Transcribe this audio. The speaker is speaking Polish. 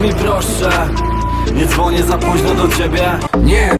mi proszę. Nie dzwonię za późno do ciebie. Nie.